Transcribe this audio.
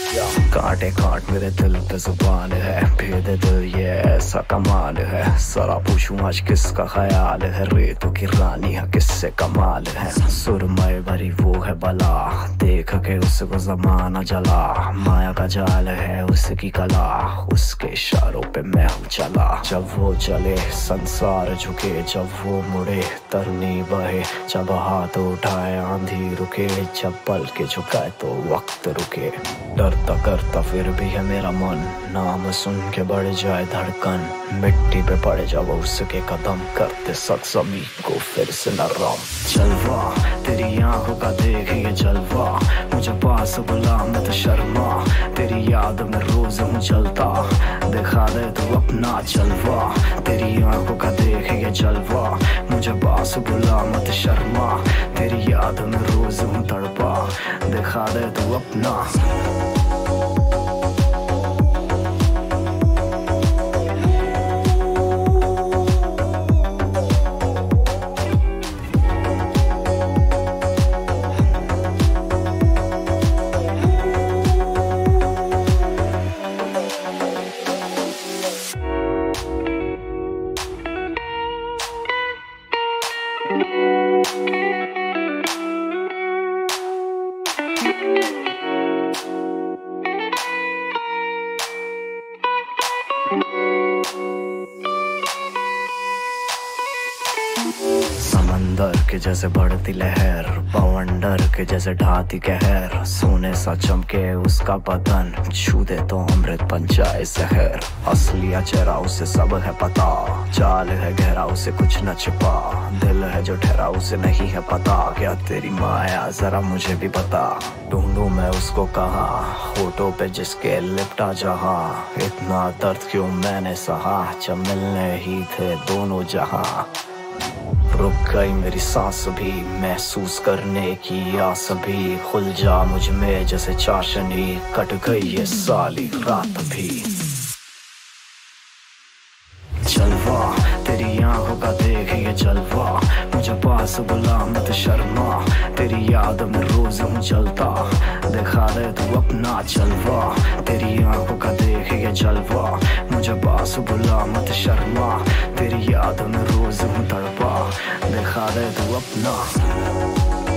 काटे काट मेरे दिल पे ज़ुबान है भेद दिल ये ऐसा कमाल है। सरा पूछूँ आज किसका ख्याल है, रेतों की रानी है, किससे कमाल है? सुरमय भरी वो है बला, देख के उसको जमाना जला। माया का जाल है उसकी कला, उसके इशारों पे मैं हूँ चला। जब वो चले संसार झुके, जब वो मुड़े, तरनी बहे, जब हाथ उठाए आंधी रुके, जब पल के झुकाए तो वक्त रुके। डरता करता करता फिर भी है मेरा मन। नाम सुन के बढ़ जाए धड़कन। मिट्टी पे पड़ जाओ उसके कदम। करते सक जमी को फिर से नरम। जलवा, तेरी आँखों का देख ये जलवा। मुझे पास बुला मत शर्मा। तेरी याद में रोज हूँ जलता। दिखा दे तू अपना जलवा। तेरी आँखों का देख ये जलवा। मुझे पास बुला मत शर्मा। तेरी याद में रोज हूँ तड़पा। दिखा दे तू अपना। Thank you. समंदर के जैसे बढ़ती लहर पवंडर के जैसे ढाती कहर। सोने सा चमके उसका बदन, छू दे तो अमृत जाए जहर। असलिया चेहरा उसे सब है पता, चाल है गहरा उसे कुछ न छिपा। दिल है जो ठहरा उसे नहीं है पता, क्या तेरी माया जरा मुझे भी बता। ढूंढू मैं उसको कहा, होठों पे जिसके लिपटा जहा। इतना दर्द क्यों मैंने सहा, जब मिलने ही थे दोनों जहाँ। रुक गई मेरी सांस भी, महसूस करने की आस भी। खुल जा मुझमें जैसे चाशनी, कट गई ये साली रात भी। जलवा, तेरी आँखों का देख ये जलवा। मुझे पास बुला मत शर्मा, तेरी याद में रोज हूँ जलता। दिखा दे तू अपना जलवा, तेरी आँखों का देख ये जलवा। मुझे पास बुला मत शर्मा, तेरी याद में रोज हूँ तड़पा दिखा दे तू अपना